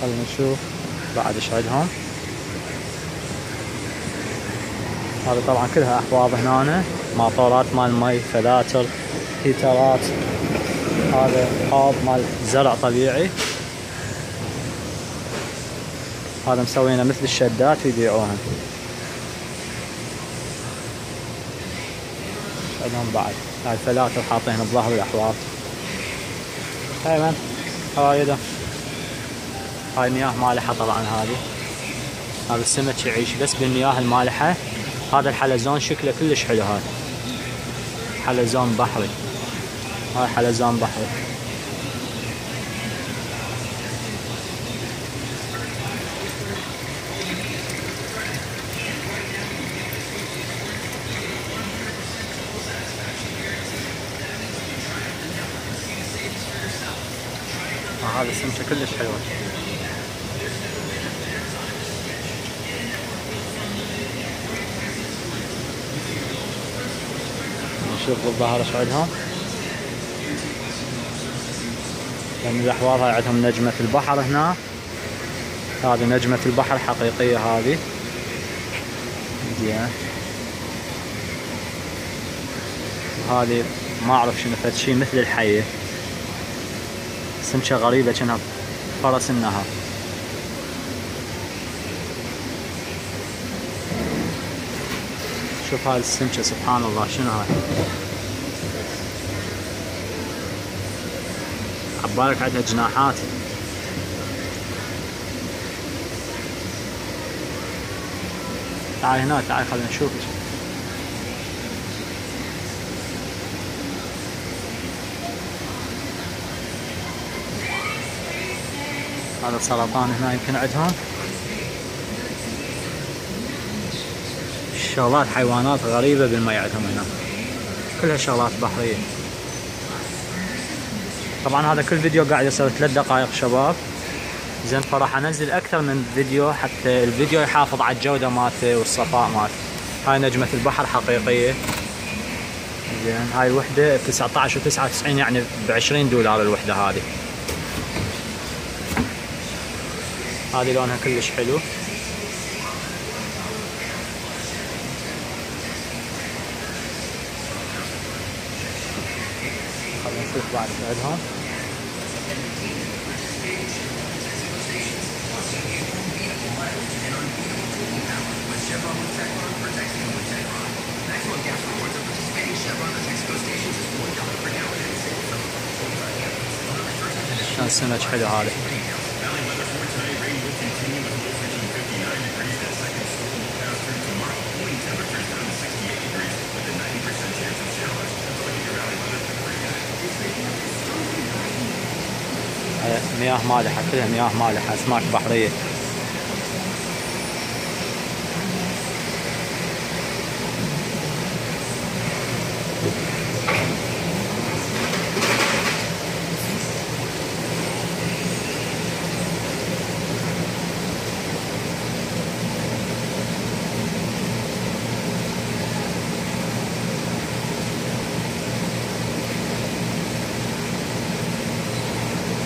خلينا نشوف. بعد إيش عندهم هذا طبعا كلها أحواض هنا ماطورات مال مي فلاتر هيترات. هذا حوض مال زرع طبيعي. هذا مسوينه مثل الشدات ويبيعوهن عندهم بعد. هاي الفلاتر حاطينها بظهر الأحواض. ايمن هاي هاي مياه مالحة طبعا هذه. هذا السمك يعيش بس بالمياه المالحة. هذا الحلزون شكله كلش حلو هذا حلزون بحري. هاي حلزون بحري. هذا السمكة كلش حلوة. بالظهر إيش عندهم. لأن الاحواض هاي عندهم نجمة البحر هنا. هذه نجمة البحر حقيقية هذه. زين. هذه ما أعرف شنو فد شي مثل الحية سمكة غريبة كأنها فرس النهر شوف هاي السمكة سبحان الله. شنو هاي؟ عبالك عندها جناحات. تعال هنا تعال خلينا نشوف. هذا السرطان هنا يمكن عندهم شغلات حيوانات غريبة بالمي عندهم هنا كلها شغلات بحرية. طبعا هذا كل فيديو قاعد يصير ثلاث دقائق شباب. زين فراح أنزل أكثر من فيديو حتى الفيديو يحافظ على الجودة مالته والصفاء مالته. هاي نجمة البحر حقيقية. زين هاي الوحدة ب 19 و 99 يعني ب 20 دولار الوحدة هذه. هذه لونها كلش حلو. نشوف بعد عندهم شلون السمك حلو هذا مياه مالحة كلها مياه مالحة أسماك بحرية